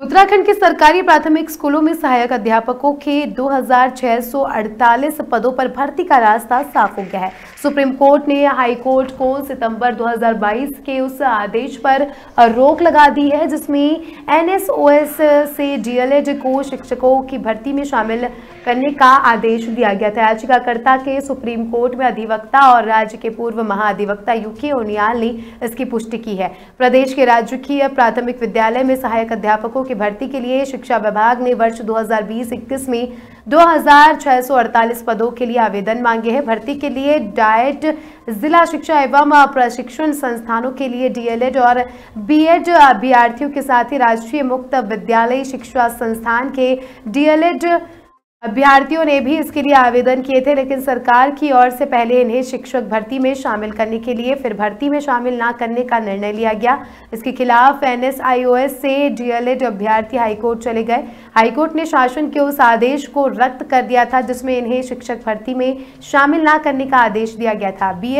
उत्तराखंड के सरकारी प्राथमिक स्कूलों में सहायक अध्यापकों के 2,648 पदों पर भर्ती का रास्ता साफ़ हो गया है। सुप्रीम कोर्ट ने हाई कोर्ट को सितंबर 2022 के उस आदेश पर रोक लगा दी है जिसमें एनएसओएस से डीएलएड को शिक्षकों की भर्ती में शामिल करने का आदेश दिया गया था। याचिकाकर्ता के सुप्रीम कोर्ट में अधिवक्ता और राज्य के पूर्व महाधिवक्ता यूके ओनियाल ने इसकी पुष्टि की है। प्रदेश के राजकीय प्राथमिक विद्यालय में सहायक अध्यापकों की भर्ती के लिए शिक्षा विभाग ने वर्ष 2020-21 में 2,648 पदों के लिए आवेदन मांगे हैं। भर्ती के लिए डायट जिला शिक्षा एवं प्रशिक्षण संस्थानों के लिए डीएलएड और बीएड अभ्यर्थियों के साथ ही राष्ट्रीय मुक्त विद्यालय शिक्षा संस्थान के डीएलएड अभ्यर्थियों ने भी इसके लिए आवेदन किए थे, लेकिन सरकार की ओर से पहले इन्हें शिक्षक भर्ती में शामिल करने के लिए, फिर भर्ती में शामिल ना करने का निर्णय लिया गया। इसके खिलाफ एनएसआईओएस से डीएलएड अभ्यर्थी हाईकोर्ट चले गए। हाईकोर्ट ने शासन के उस आदेश को रद्द कर दिया था, जिसमें इन्हें शिक्षक भर्ती में शामिल ना करने का आदेश दिया गया था। बी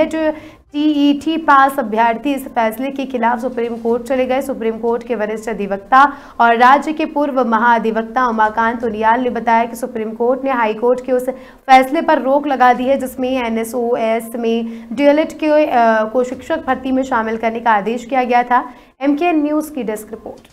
टीईटी पास अभ्यर्थी इस फैसले के खिलाफ सुप्रीम कोर्ट चले गए। सुप्रीम कोर्ट के वरिष्ठ अधिवक्ता और राज्य के पूर्व महाधिवक्ता उमाकांत उनियाल ने बताया कि सुप्रीम कोर्ट ने हाई कोर्ट के उस फैसले पर रोक लगा दी है, जिसमें एनएसओएस में डीएलएड के को शिक्षक भर्ती में शामिल करने का आदेश किया गया था। एमकेएन न्यूज़ की डेस्क रिपोर्ट।